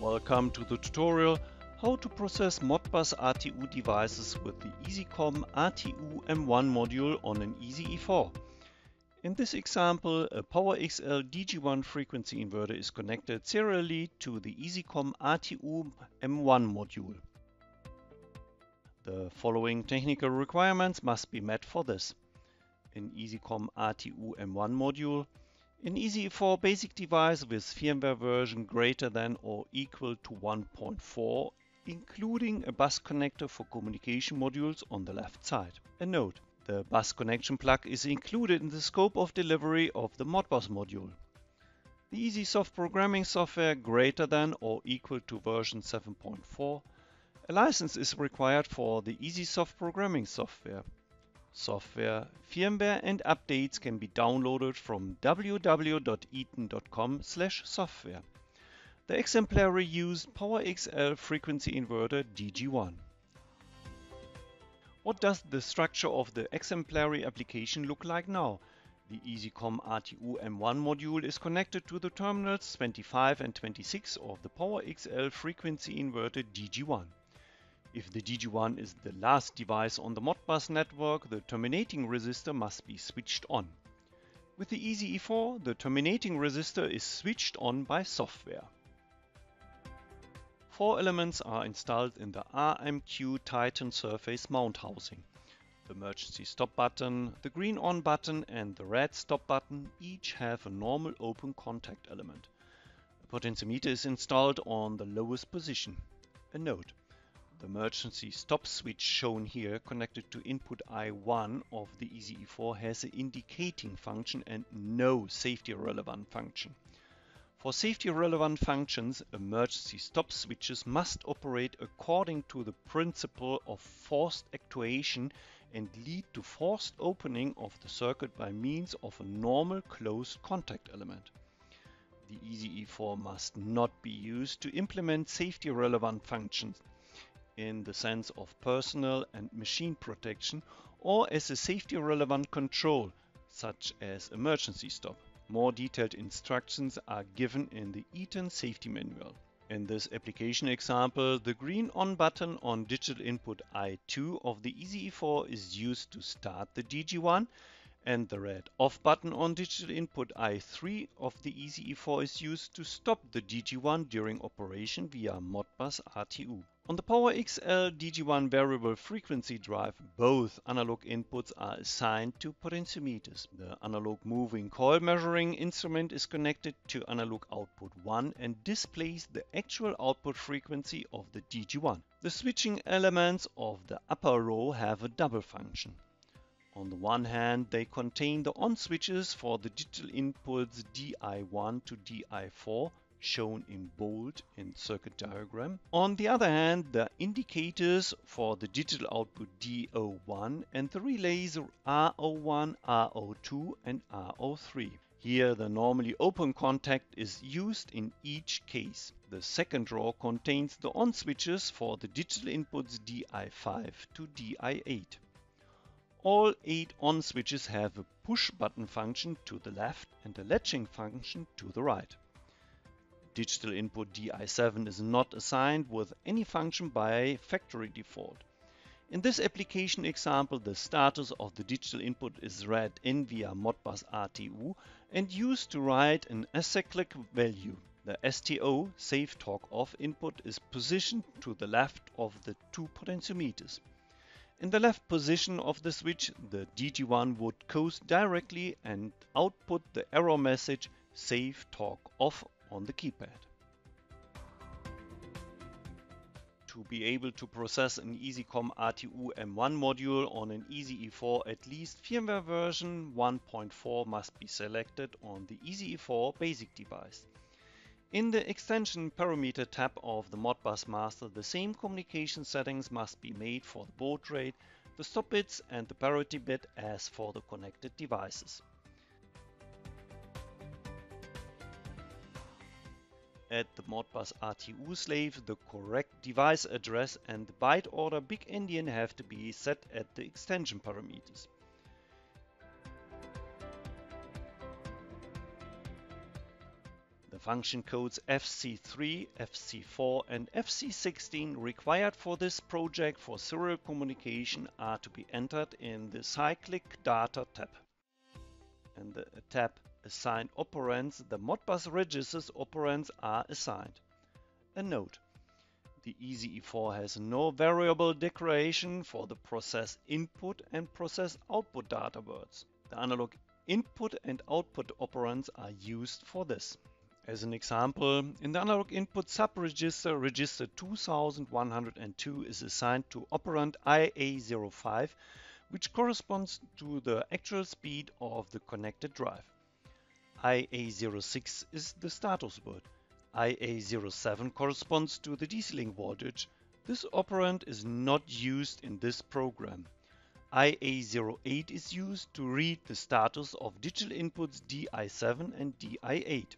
Welcome to the tutorial how to process Modbus RTU devices with the EasyCom RTU M1 module on an EasyE4. In this example, a PowerXL DG1 frequency inverter is connected serially to the EasyCom RTU M1 module. The following technical requirements must be met for this. An EasyCom RTU M1 module, an EasyE4 basic device with firmware version greater than or equal to 1.4 including a bus connector for communication modules on the left side. A note, the bus connection plug is included in the scope of delivery of the Modbus module. The EasySoft programming software greater than or equal to version 7.4. A license is required for the EasySoft programming software. Software, firmware and updates can be downloaded from www.eaton.com/software. The exemplary used PowerXL frequency inverter DG1. What does the structure of the exemplary application look like now? The EasyCom RTU M1 module is connected to the terminals 25 and 26 of the PowerXL frequency inverter DG1. If the DG1 is the last device on the Modbus network, the terminating resistor must be switched on. With the EasyE4, the terminating resistor is switched on by software. Four elements are installed in the RMQ Titan surface mount housing. The emergency stop button, the green on button and the red stop button each have a normal open contact element. A potentiometer is installed on the lowest position. A note. The emergency stop switch shown here connected to input I1 of the EasyE4 has an indicating function and no safety relevant function. For safety relevant functions, emergency stop switches must operate according to the principle of forced actuation and lead to forced opening of the circuit by means of a normal closed contact element. The EasyE4 must not be used to implement safety relevant functions in the sense of personal and machine protection or as a safety relevant control such as emergency stop. More detailed instructions are given in the Eaton safety manual. In this application example, the green on button on digital input I2 of the EasyE4 is used to start the DG1 and the red off button on digital input I3 of the EasyE4 is used to stop the DG1 during operation via Modbus RTU. On the PowerXL uh, DG1 variable frequency drive, both analog inputs are assigned to potentiometers. The analog moving coil measuring instrument is connected to analog output 1 and displays the actual output frequency of the DG1. The switching elements of the upper row have a double function. On the one hand, they contain the on switches for the digital inputs DI1 to DI4 shown in bold in circuit diagram. On the other hand, the indicators for the digital output D01 and the relays R01, R02 and R03. Here the normally open contact is used in each case. The second row contains the on switches for the digital inputs DI5 to DI8. All 8 on switches have a push button function to the left and a latching function to the right. Digital input DI7 is not assigned with any function by factory default. In this application example, the status of the digital input is read in via Modbus RTU and used to write an acyclic value. The STO, safe torque off input, is positioned to the left of the two potentiometers. In the left position of the switch, the DG1 would coast directly and output the error message Safe Torque Off on the keypad. To be able to process an EasyCom RTU M1 module on an EasyE4, at least firmware version 1.4 must be selected on the EasyE4 basic device. In the extension parameter tab of the Modbus master, the same communication settings must be made for the baud rate, the stop bits and the parity bit as for the connected devices. At the Modbus RTU slave, the correct device address and the byte order big endian have to be set at the extension parameters. The function codes FC3, FC4 and FC16 required for this project for serial communication are to be entered in the cyclic data tab. In the tab Assign operands, the Modbus registers operands are assigned. A note. The EasyE4 has no variable declaration for the process input and process output data words. The analog input and output operands are used for this. As an example, in the analog input subregister, register 2102 is assigned to operand IA05, which corresponds to the actual speed of the connected drive. IA06 is the status word. IA07 corresponds to the DC link voltage. This operand is not used in this program. IA08 is used to read the status of digital inputs DI7 and DI8.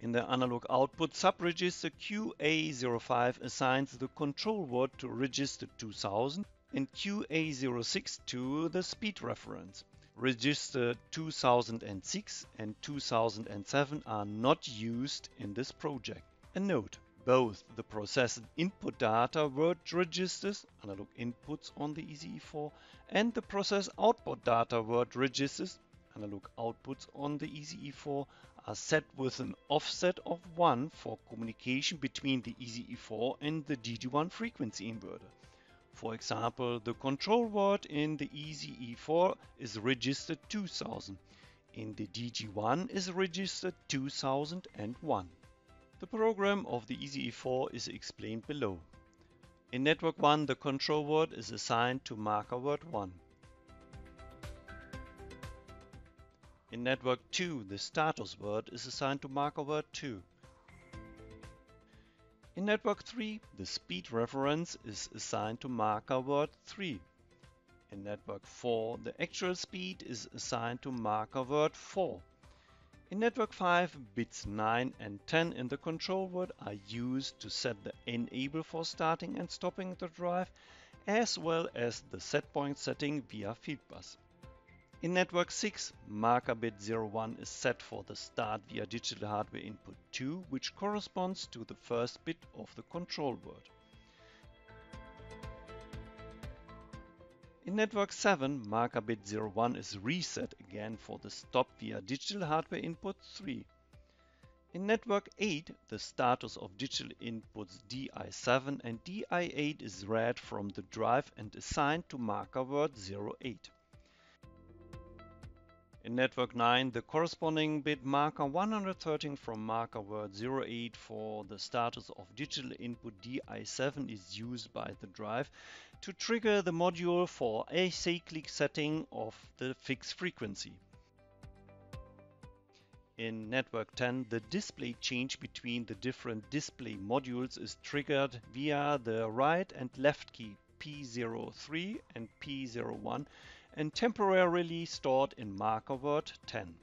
In the analog output subregister QA05 assigns the control word to register 2000 and QA06 to the speed reference. Register uh, 2006 and 2007 are not used in this project. A note, both the processed input data word registers, analog inputs on the EasyE4, and the process output data word registers, analog outputs on the EasyE4, are set with an offset of 1 for communication between the EasyE4 and the DG1 frequency inverter. For example, the control word in the EasyE4 is registered 2000. In the DG1 is registered 2001. The program of the EasyE4 is explained below. In network 1 the control word is assigned to marker word 1. In network 2 the status word is assigned to marker word 2. In network 3 the speed reference is assigned to marker word 3. In network 4 the actual speed is assigned to marker word 4. In network 5, bits 9 and 10 in the control word are used to set the enable for starting and stopping the drive, as well as the setpoint setting via Fieldbus. In network 6, marker bit 01 is set for the start via digital hardware input 2, which corresponds to the first bit of the control word. In network 7, marker bit 01 is reset again for the stop via digital hardware input 3. In network 8, the status of digital inputs DI7 and DI8 is read from the drive and assigned to marker word 08. In network 9, the corresponding bit marker 113 from marker word 08 for the status of digital input DI7 is used by the drive to trigger the module for acyclic setting of the fixed frequency. In network 10, the display change between the different display modules is triggered via the right and left key P03 and P01 and temporarily stored in marker word 10.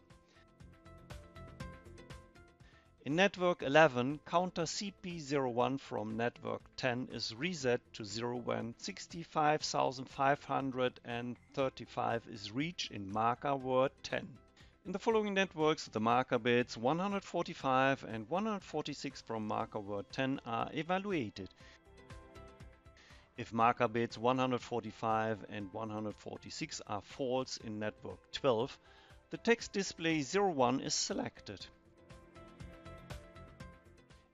In network 11, counter CP01 from network 10 is reset to 0 when 65,535 is reached in marker word 10. In the following networks, the marker bits 145 and 146 from marker word 10 are evaluated. If marker bits 145 and 146 are false in network 12, the text display 01 is selected.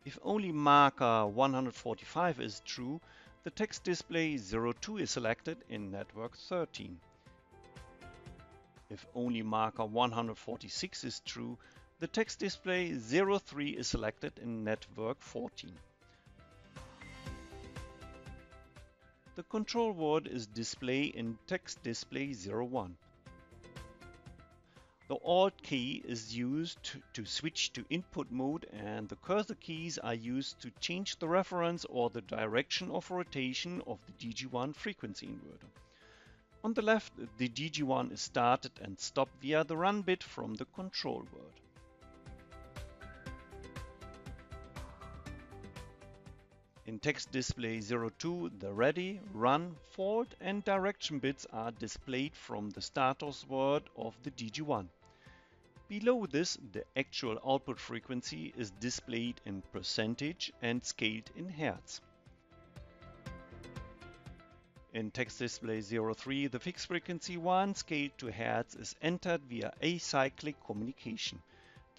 If only marker 145 is true, the text display 02 is selected in network 13. If only marker 146 is true, the text display 03 is selected in network 14. The control word is display in text display 01. The Alt key is used to switch to input mode and the cursor keys are used to change the reference or the direction of rotation of the DG1 frequency inverter. On the left, the DG1 is started and stopped via the run bit from the control word. In text display 02, the ready, run, fault and direction bits are displayed from the status word of the DG1. Below this, the actual output frequency is displayed in percentage and scaled in hertz. In text display 03, the fixed frequency 1 scaled to hertz is entered via acyclic communication.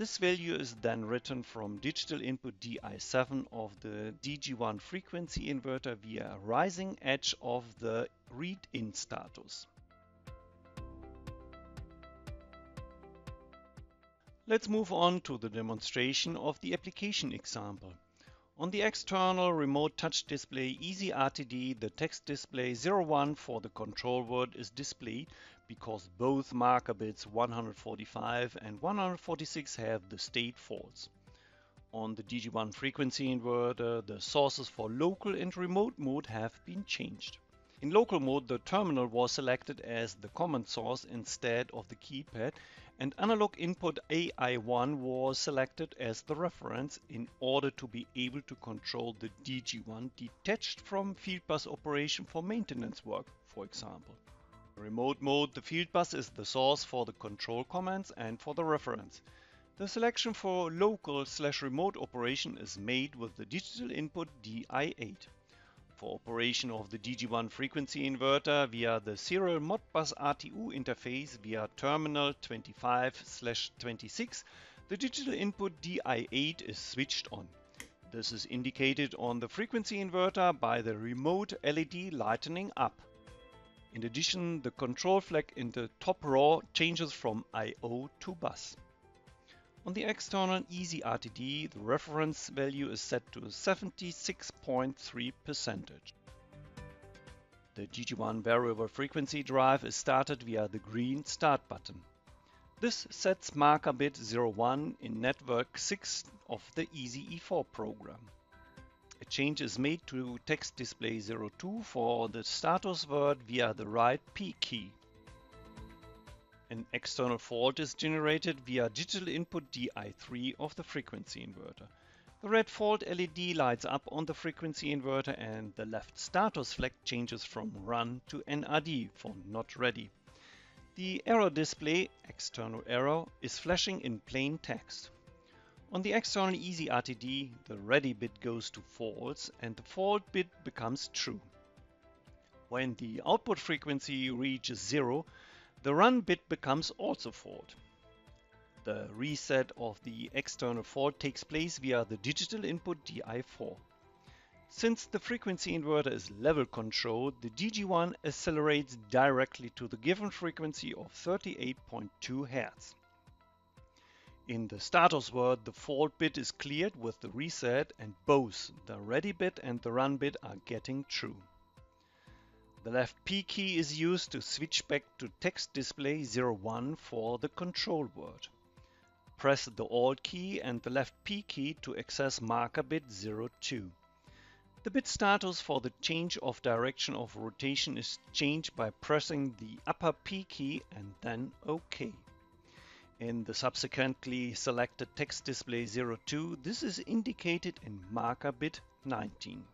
This value is then written from digital input DI7 of the DG1 frequency inverter via rising edge of the read-in status. Let's move on to the demonstration of the application example. On the external remote touch display EasyRTD, the text display 01 for the control word is displayed because both marker bits 145 and 146 have the state false. On the DG1 frequency inverter, the sources for local and remote mode have been changed. In local mode, the terminal was selected as the common source instead of the keypad and analog input AI1 was selected as the reference in order to be able to control the DG1 detached from field bus operation for maintenance work, for example. Remote mode, the field bus is the source for the control commands and for the reference. The selection for local slash remote operation is made with the digital input DI8 for operation of the DG1 frequency inverter via the serial Modbus RTU interface via terminal 25/26, the digital input DI8 is switched on. This is indicated on the frequency inverter by the remote LED lightening up. In addition, the control flag in the top row changes from I.O. to bus. On the external EasyRTD, the reference value is set to 76.3 percentage. The DG1 variable frequency drive is started via the green Start button. This sets marker bit 01 in network 6 of the EasyE4 program. A change is made to text display 02 for the status word via the right P key. An external fault is generated via digital input DI3 of the frequency inverter. The red fault LED lights up on the frequency inverter and the left status flag changes from run to NRD for not ready. The error display, external error, is flashing in plain text. On the external EasyRTD, the ready bit goes to false and the fault bit becomes true. When the output frequency reaches zero, the run bit becomes also fault. The reset of the external fault takes place via the digital input DI4. Since the frequency inverter is level controlled, the DG1 accelerates directly to the given frequency of 38.2 Hz. In the status word, the fault bit is cleared with the reset and both the ready bit and the run bit are getting true. The left P key is used to switch back to text display 01 for the control word. Press the Alt key and the left P key to access marker bit 02. The bit status for the change of direction of rotation is changed by pressing the upper P key and then OK. In the subsequently selected text display 02, this is indicated in marker bit 19.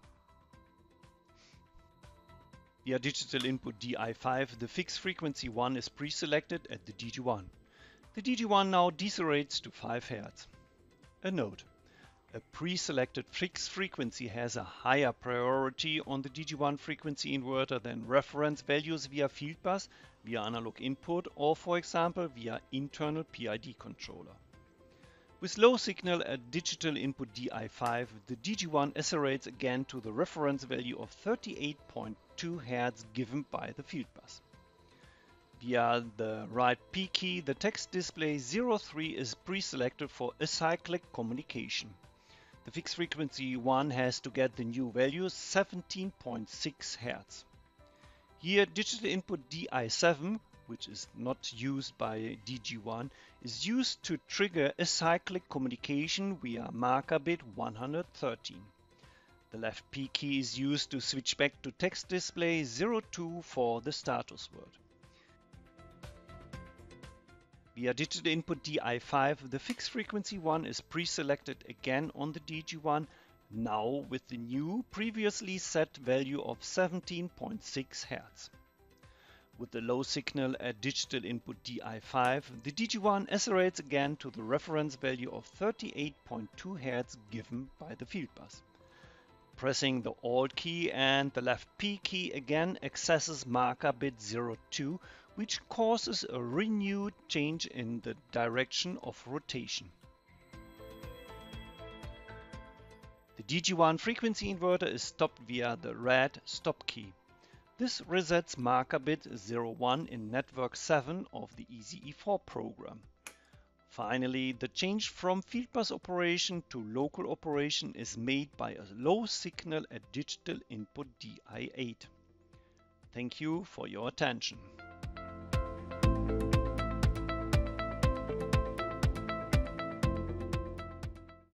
Via digital input DI5, the fixed frequency 1 is pre-selected at the DG1. The DG1 now decelerates to 5 Hz. A note. A pre-selected fixed frequency has a higher priority on the DG1 frequency inverter than reference values via field bus, via analog input or for example via internal PID controller. With low signal at digital input DI5, the DG1 accelerates again to the reference value of 38.2 Hz given by the field bus. Via the right P key, the text display 03 is pre-selected for acyclic communication. The fixed frequency 1 has to get the new value 17.6 Hz. Here digital input DI7 which is not used by DG1, is used to trigger a cyclic communication via marker bit 113. The left P key is used to switch back to text display 02 for the status word. Via digital input DI5, the fixed frequency 1 is pre-selected again on the DG1, now with the new previously set value of 17.6 Hz. With the low signal at digital input DI5, the DG1 accelerates again to the reference value of 38.2 Hz given by the field bus. Pressing the Alt key and the left P key again accesses marker bit 02, which causes a renewed change in the direction of rotation. DG1 frequency inverter is stopped via the red stop key. This resets marker bit 01 in network 7 of the EasyE4 program. Finally, the change from fieldbus operation to local operation is made by a low signal at digital input DI8. Thank you for your attention.